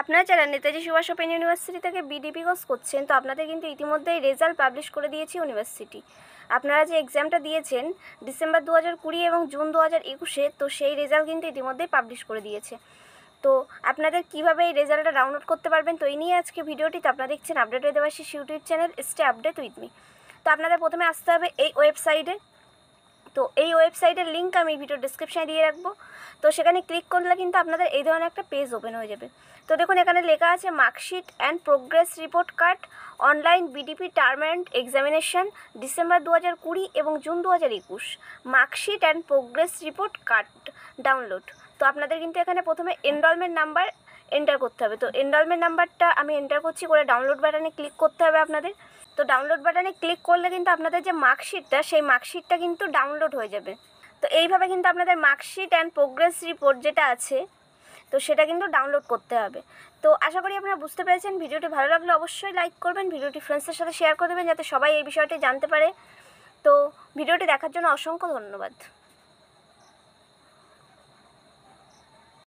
আপনারা যারা Netaji Subhash open university থেকে বিডিপি কোর্স করছেন, তো আপনাদের কিন্তু ইতিমধ্যেই রেজাল্ট পাবলিশ করে দিয়েছে ইউনিভার্সিটি। আপনারা যে এক্সামটা দিয়েছেন ডিসেম্বর দু হাজার কুড়ি এবং জুন দু হাজার একুশে, তো সেই রেজাল্ট কিন্তু ইতিমধ্যেই পাবলিশ করে দিয়েছে। তো আপনাদের কীভাবে এই রেজাল্টটা ডাউনলোড করতে পারবেন, তো এই নিয়ে আজকে ভিডিওটি। তো আপনারা দেখছেন আপডেট হয়ে Debashis YouTube channel stay update with me তো আপনাদের প্রথমে আসতে হবে এই ওয়েবসাইটে তো এই ওয়েবসাইটের লিঙ্ক আমি ভিডিও ডিসক্রিপশানে দিয়ে রাখব। তো সেখানে ক্লিক করলে কিন্তু আপনাদের এই ধরনের একটা পেজ ওপেন হয়ে যাবে। তো দেখুন, এখানে লেখা আছে mark sheet and progress report card online BDP term and examination December দু হাজার কুড়ি এবং জুন দু হাজার একুশ। Mark sheet and progress report card download তো আপনাদের কিন্তু এখানে প্রথমে এনরোলমেন্ট নাম্বার এন্টার করতে হবে। তো এনরোলমেন্ট নাম্বারটা আমি এন্টার করছি, করে ডাউনলোড বাটনে ক্লিক করতে হবে আপনাদের। তো ডাউনলোড বাটনে ক্লিক করলে কিন্তু আপনাদের যে মার্কশিটটা সেই মার্কশিটটা কিন্তু ডাউনলোড হয়ে যাবে। তো এইভাবে কিন্তু আপনাদের মার্কশিট অ্যান্ড প্রোগ্রেস রিপোর্ট যেটা আছে, তো সেটা কিন্তু ডাউনলোড করতে হবে। তো আশা করি আপনারা বুঝতে পেরেছেন। ভিডিওটি ভালো লাগলে অবশ্যই লাইক করবেন, ভিডিওটি ফ্রেন্ডসদের সাথে শেয়ার করে দেবেন, যাতে সবাই এই বিষয়টি জানতে পারে। তো ভিডিওটি দেখার জন্য অসংখ্য ধন্যবাদ।